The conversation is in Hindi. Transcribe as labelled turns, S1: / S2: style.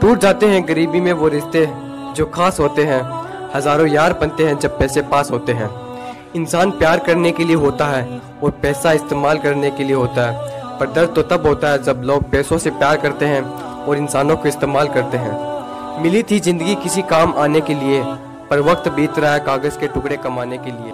S1: टूट जाते हैं गरीबी में वो रिश्ते जो खास होते हैं, हज़ारों यार बनते हैं जब पैसे पास होते हैं। इंसान प्यार करने के लिए होता है और पैसा इस्तेमाल करने के लिए होता है, पर दर्द तो तब होता है जब लोग पैसों से प्यार करते हैं और इंसानों को इस्तेमाल करते हैं। मिली थी ज़िंदगी किसी काम आने के लिए, पर वक्त बीत रहा है कागज़ के टुकड़े कमाने के लिए।